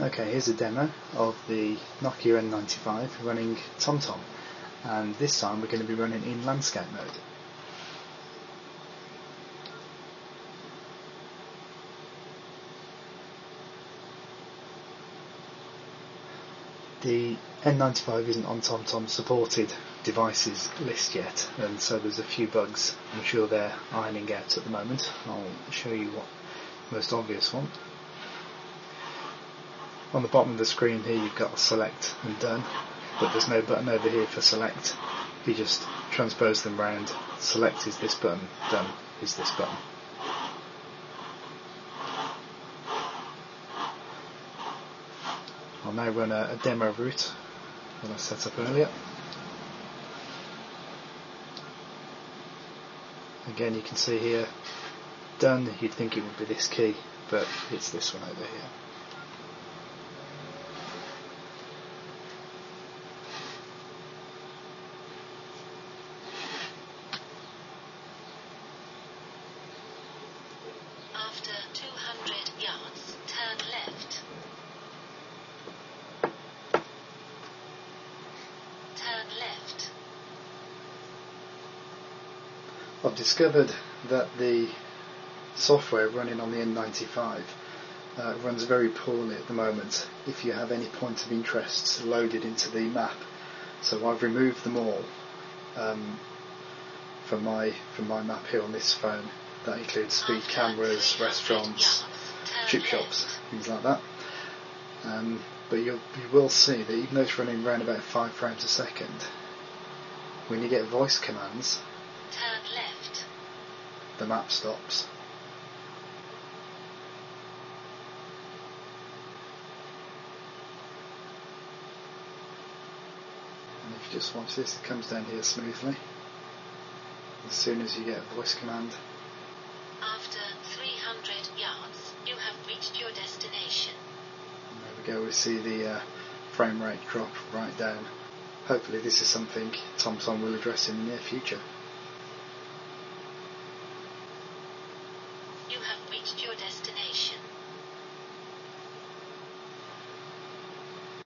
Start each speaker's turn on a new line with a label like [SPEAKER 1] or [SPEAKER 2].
[SPEAKER 1] Okay, here's a demo of the Nokia N95 running TomTom and this time we're going to be running in landscape mode. The N95 isn't on TomTom supported devices list yet and so there's a few bugs I'm sure they're ironing out at the moment. I'll show you what most obvious one on the bottom of the screen here you've got select and done but there's no button over here for select. You just transpose them round select is this button done is this button. I'll now run a, a demo route that I set up earlier. Again you can see here done you'd think it would be this key but it's this one over here
[SPEAKER 2] After 200 yards, turn left. Turn left.
[SPEAKER 1] I've discovered that the software running on the N95 uh, runs very poorly at the moment if you have any point of interest loaded into the map. So I've removed them all um, from my from my map here on this phone. That includes speed cameras, restaurants, chip shops, things like that. Um, but you'll, you will see that even though it's running around about 5 frames a second, when you get voice commands,
[SPEAKER 2] Turn left.
[SPEAKER 1] the map stops. And if you just watch this, it comes down here smoothly. As soon as you get a voice command, go, we see the uh, frame rate drop right down. Hopefully this is something TomTom will address in the near future.
[SPEAKER 2] You have reached your destination.